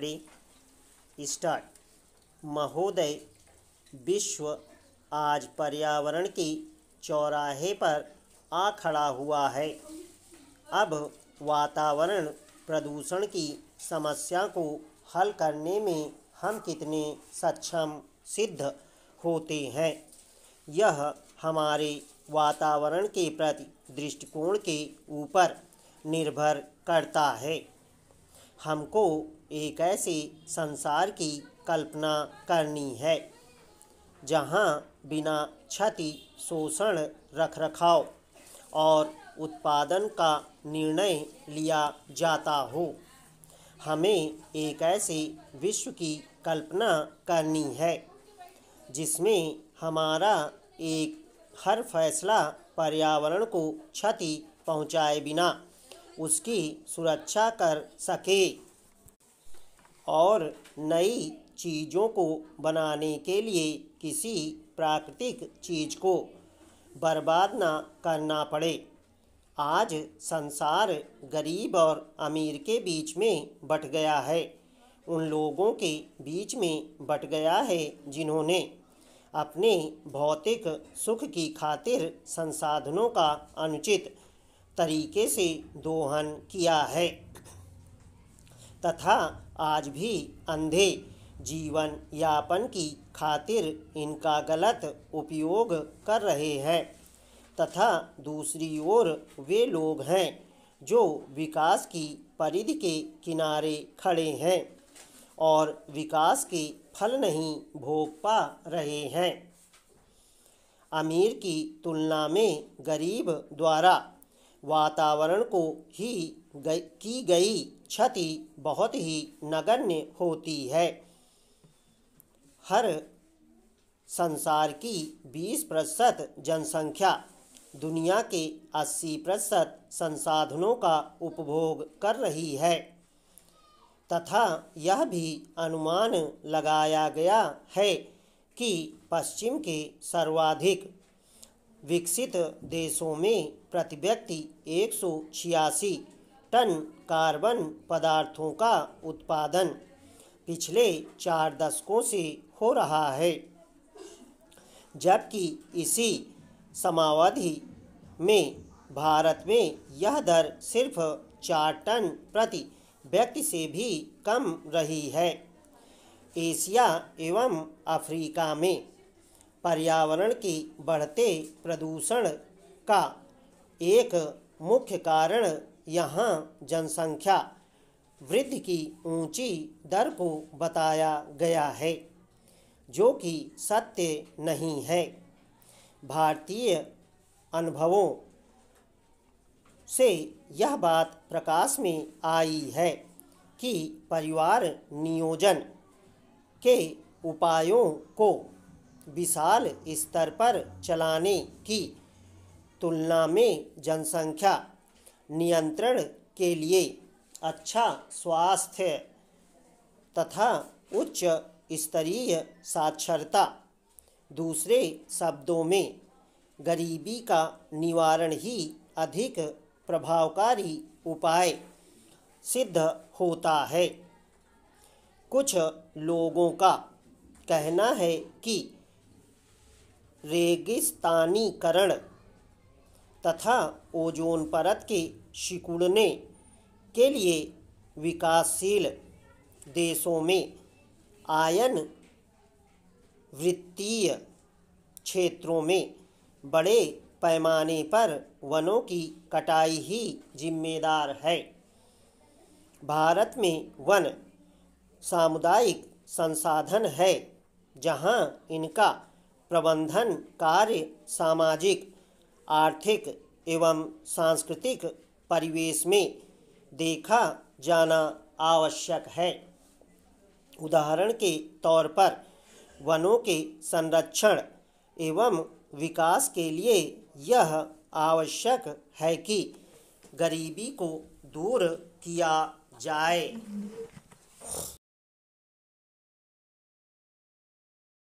Ready start महोदय, विश्व आज पर्यावरण की चौराहे पर आ खड़ा हुआ है। अब वातावरण प्रदूषण की समस्या को हल करने में हम कितने सक्षम सिद्ध होते हैं। यह हमारे वातावरण के प्रति दृष्टिकोण के ऊपर निर्भर करता है। हमको एक ऐसे संसार की कल्पना करनी है, जहाँ बिना क्षति शोषण रखरखाव और उत्पादन का निर्णय लिया जाता हो। हमें एक ऐसे विश्व की कल्पना करनी है, जिसमें हमारा एक हर फैसला पर्यावरण को क्षति पहुँचाए बिना उसकी सुरक्षा कर सके और नई चीज़ों को बनाने के लिए किसी प्राकृतिक चीज़ को बर्बाद ना करना पड़े। आज संसार गरीब और अमीर के बीच में बट गया है। उन लोगों के बीच में बट गया है जिन्होंने अपने भौतिक सुख की खातिर संसाधनों का अनुचित तरीके से दोहन किया है। तथा आज भी अंधे जीवन यापन की खातिर इनका गलत उपयोग कर रहे हैं। तथा दूसरी ओर वे लोग हैं जो विकास की परिधि के किनारे खड़े हैं और विकास के फल नहीं भोग पा रहे हैं। अमीर की तुलना में गरीब द्वारा वातावरण को ही गई, की गई क्षति बहुत ही नगण्य होती है। हर संसार की 20 प्रतिशत जनसंख्या दुनिया के 80 प्रतिशत संसाधनों का उपभोग कर रही है। तथा यह भी अनुमान लगाया गया है कि पश्चिम के सर्वाधिक विकसित देशों में प्रति व्यक्ति एक सौ छियासी टन कार्बन पदार्थों का उत्पादन पिछले चार दशकों से हो रहा है, जबकि इसी समावधि में भारत में यह दर सिर्फ़ चार टन प्रति व्यक्ति से भी कम रही है। एशिया एवं अफ्रीका में पर्यावरण के बढ़ते प्रदूषण का एक मुख्य कारण यहाँ जनसंख्या वृद्धि की ऊँची दर को बताया गया है, जो कि सत्य नहीं है। भारतीय अनुभवों से यह बात प्रकाश में आई है कि परिवार नियोजन के उपायों को विशाल स्तर पर चलाने की तुलना में जनसंख्या नियंत्रण के लिए अच्छा स्वास्थ्य तथा उच्च स्तरीय साक्षरता। दूसरे शब्दों में, गरीबी का निवारण ही अधिक प्रभावकारी उपाय सिद्ध होता है। कुछ लोगों का कहना है कि रेगिस्तानीकरण तथा ओजोन परत के सिकुड़ने के लिए विकासशील देशों में आयन वृत्तीय क्षेत्रों में बड़े पैमाने पर वनों की कटाई ही जिम्मेदार है। भारत में वन सामुदायिक संसाधन है, जहाँ इनका प्रबंधन, कार्य, सामाजिक, आर्थिक एवं सांस्कृतिक परिवेश में देखा जाना आवश्यक है। उदाहरण के तौर पर, वनों के संरक्षण एवं विकास के लिए यह आवश्यक है कि गरीबी को दूर किया जाए।